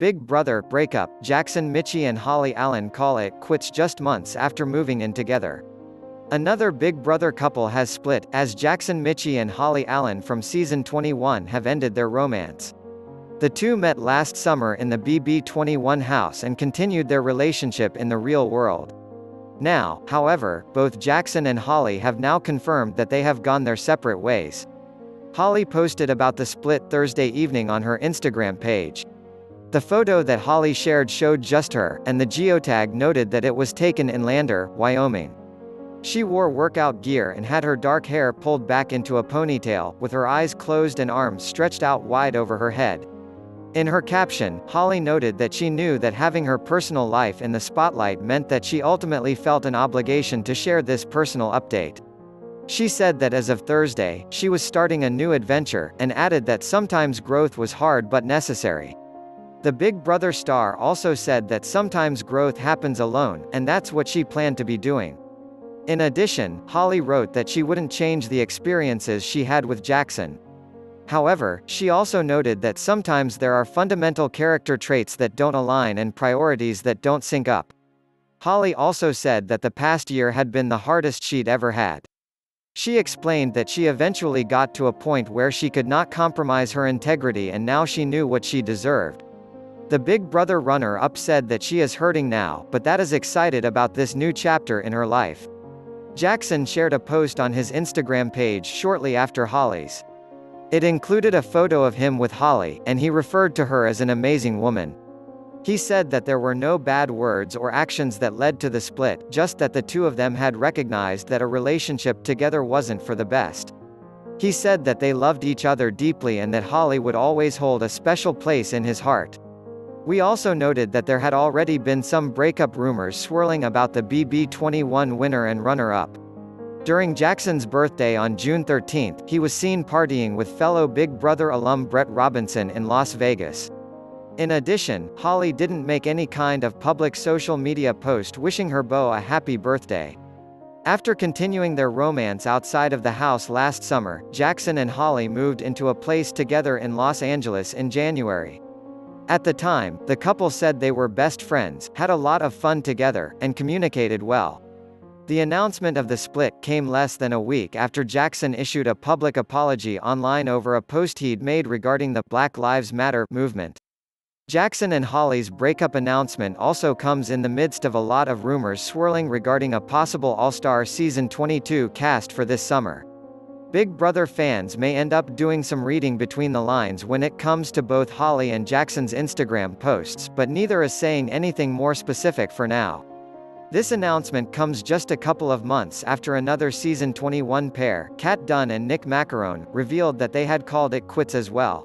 Big Brother breakup, Jackson Michie and Holly Allen call it quits just months after moving in together. Another Big Brother couple has split, as Jackson Michie and Holly Allen from season 21 have ended their romance. The two met last summer in the BB21 house and continued their relationship in the real world. Now, however, both Jackson and Holly have now confirmed that they have gone their separate ways. Holly posted about the split Thursday evening on her Instagram page. The photo that Holly shared showed just her, and the geotag noted that it was taken in Lander, Wyoming. She wore workout gear and had her dark hair pulled back into a ponytail, with her eyes closed and arms stretched out wide over her head. In her caption, Holly noted that she knew that having her personal life in the spotlight meant that she ultimately felt an obligation to share this personal update. She said that as of Thursday, she was starting a new adventure, and added that sometimes growth was hard but necessary. The Big Brother star also said that sometimes growth happens alone, and that's what she planned to be doing. In addition, Holly wrote that she wouldn't change the experiences she had with Jackson, However, she also noted that sometimes there are fundamental character traits that don't align and priorities that don't sync up. Holly also said that the past year had been the hardest she'd ever had. She explained that she eventually got to a point where she could not compromise her integrity and now she knew what she deserved. The Big Brother runner-up said that she is hurting now, but that is excited about this new chapter in her life. Jackson shared a post on his Instagram page shortly after Holly's. It included a photo of him with Holly, and he referred to her as an amazing woman. He said that there were no bad words or actions that led to the split, just that the two of them had recognized that a relationship together wasn't for the best. He said that they loved each other deeply and that Holly would always hold a special place in his heart. We also noted that there had already been some breakup rumors swirling about the BB21 winner and runner-up. During Jackson's birthday on June 13, he was seen partying with fellow Big Brother alum Brett Robinson in Las Vegas. In addition, Holly didn't make any kind of public social media post wishing her beau a happy birthday. After continuing their romance outside of the house last summer, Jackson and Holly moved into a place together in Los Angeles in January. At the time, the couple said they were best friends, had a lot of fun together, and communicated well. The announcement of the split came less than a week after Jackson issued a public apology online over a post he'd made regarding the Black Lives Matter movement. Jackson and Holly's breakup announcement also comes in the midst of a lot of rumors swirling regarding a possible All-Star Season 22 cast for this summer. Big Brother fans may end up doing some reading between the lines when it comes to both Holly and Jackson's Instagram posts, but neither is saying anything more specific for now. This announcement comes just a couple of months after another season 21 pair, Kat Dunn and Nick Maccarone, revealed that they had called it quits as well.